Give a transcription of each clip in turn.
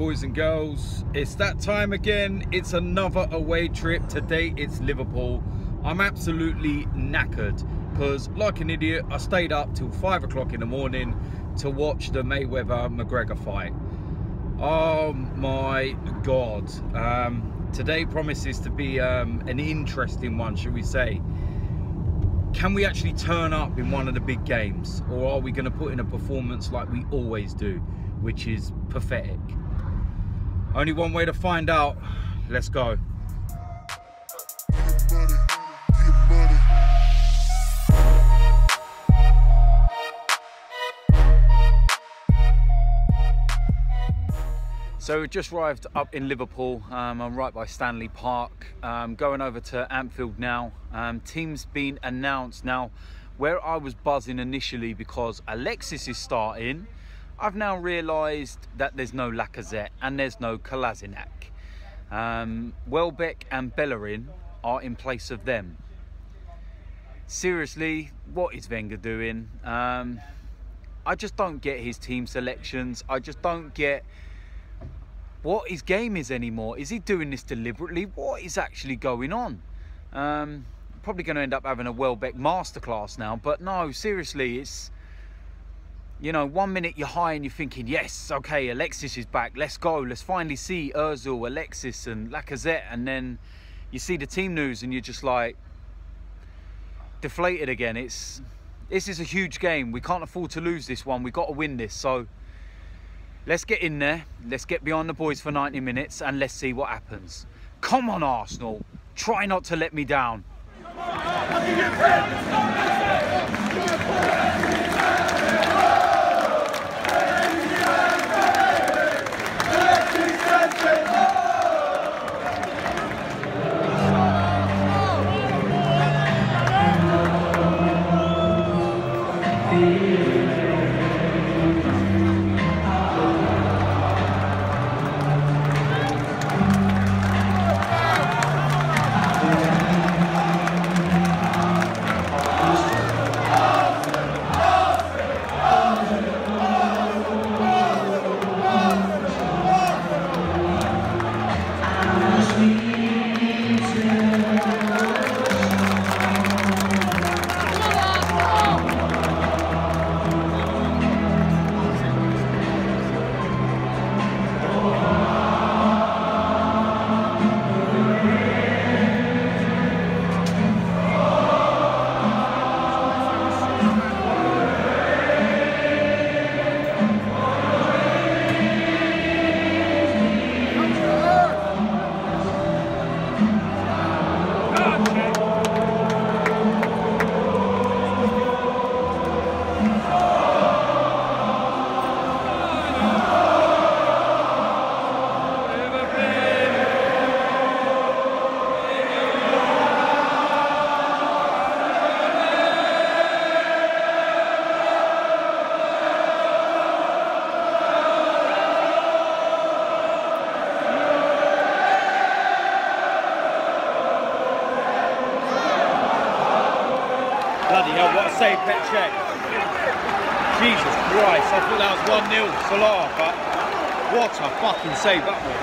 boys and girls. It's that time again. It's another away trip. Today it's Liverpool. I'm absolutely knackered because, like an idiot, I stayed up till five o'clock in the morning to watch the Mayweather McGregor fight. Oh my God. Um, today promises to be um, an interesting one, should we say. Can we actually turn up in one of the big games or are we going to put in a performance like we always do, which is pathetic? Only one way to find out. Let's go. So we've just arrived up in Liverpool. Um, I'm right by Stanley Park. Um, going over to Anfield now. Um, team's been announced now. Where I was buzzing initially because Alexis is starting, I've now realised that there's no Lacazette and there's no Kolasinac. Um, Welbeck and Bellerin are in place of them. Seriously, what is Wenger doing? Um, I just don't get his team selections. I just don't get what his game is anymore. Is he doing this deliberately? What is actually going on? Um, probably going to end up having a Welbeck masterclass now, but no, seriously, it's you know, one minute you're high and you're thinking, yes, okay, Alexis is back, let's go, let's finally see Ozil, Alexis, and Lacazette, and then you see the team news and you're just like deflated again. It's this is a huge game. We can't afford to lose this one. We've got to win this. So let's get in there. Let's get behind the boys for 90 minutes and let's see what happens. Come on, Arsenal. Try not to let me down. Deus. Save, Petr Cech. Jesus Christ, I thought that was 1-0 Salah, but what a fucking save that was.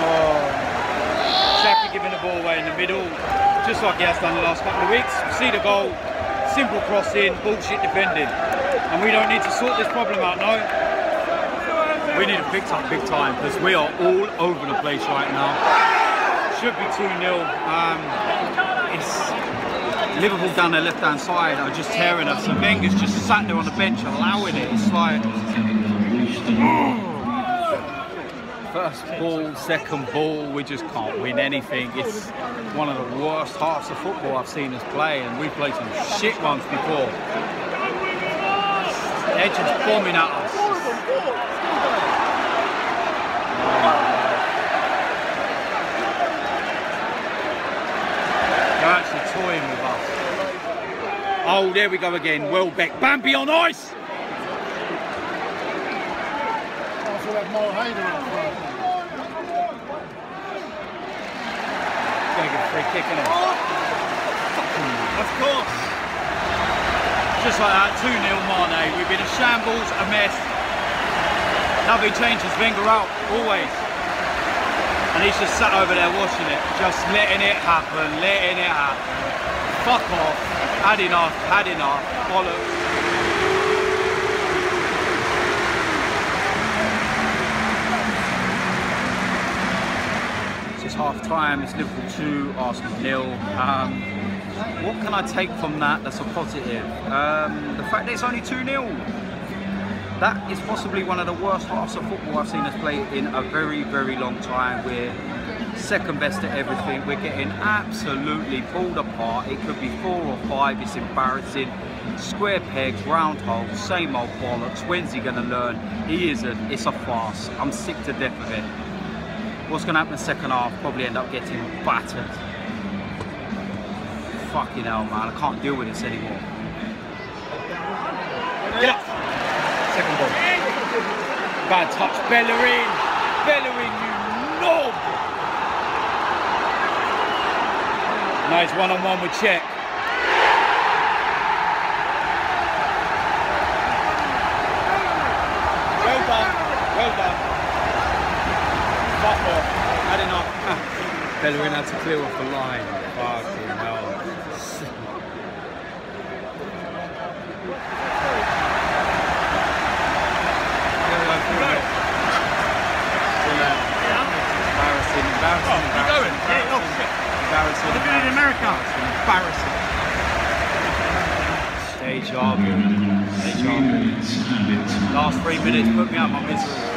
Oh. Giving the ball away in the middle, just like he has done the last couple of weeks. See the goal, simple crossing, bullshit defending. And we don't need to sort this problem out, no. We need to fix up big time because we are all over the place right now. Should be 2-0. Um, it's Liverpool down their left-hand side are just tearing us, and Wenger's just sat there on the bench allowing it. It's like oh. first ball, second ball, we just can't win anything. It's one of the worst halves of football I've seen us play, and we've played some shit ones before. They're bombing at us. They're actually toying with us. Oh, there we go again. Welbeck. Bambi on ice! Gonna get a free kick in. Of course. Just like that, 2-0 Mane. We've been a shambles, a mess. Nothing changes, Wenger out, always. And he's just sat over there watching it, just letting it happen, letting it happen. Fuck off, had enough, had enough, bollocks. It's half time, it's Liverpool 2, Arsenal nil. Um, what can I take from that that's a positive? Um, the fact that it's only 2 0. That is possibly one of the worst halves of football I've seen us play in a very, very long time. We're second best at everything. We're getting absolutely pulled apart. It could be four or five. It's embarrassing. Square pegs, round holes, same old bollocks. When's he going to learn? He isn't. It's a farce. I'm sick to death of it. What's going to happen in the second half? Probably end up getting battered. Fucking hell, man. I can't deal with this anymore. Get up. Second. Bad touch. Bellerin. Bellerin, you knob. Nice one-on-one with Cech. Well done. Well done. Off. Had enough. Ah. Bellerin had to clear off the line. Fucking hell. Embarrassing, embarrassing, Keep going. Get it off. Embarrassing, They're doing it in America. Embarrassing. Deja vu. Deja vu. Last three minutes put me out my misery.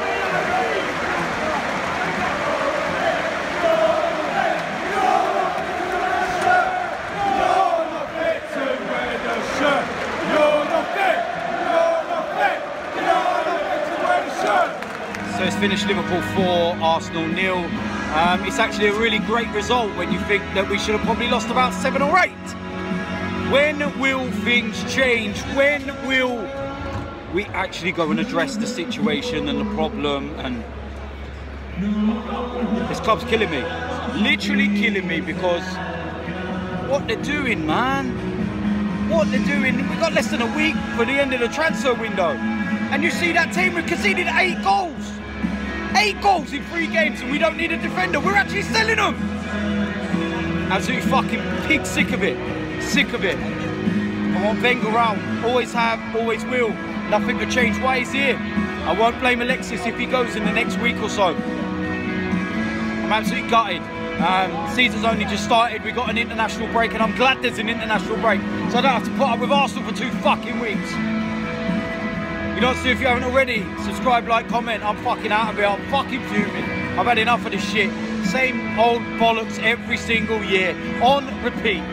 So it's finished Liverpool 4, Arsenal nil. Um, it's actually a really great result when you think that we should have probably lost about seven or eight. When will things change? When will we actually go and address the situation and the problem? And this club's killing me, literally killing me because what they're doing, man. What they're doing. We've got less than a week for the end of the transfer window, and you see that team we've conceded eight goals. Eight goals in three games, and we don't need a defender. We're actually selling them. Absolutely fucking pig sick of it. Sick of it. I want Wenger around. Always have, always will. Nothing could change why he's here. I won't blame Alexis if he goes in the next week or so. I'm absolutely gutted. Um, season's only just started. We got an international break, and I'm glad there's an international break, so I don't have to put up with Arsenal for two fucking weeks. You know to do if you haven't already. Subscribe, like, comment. I'm fucking out of here. I'm fucking fuming. I've had enough of this shit. Same old bollocks every single year. On repeat.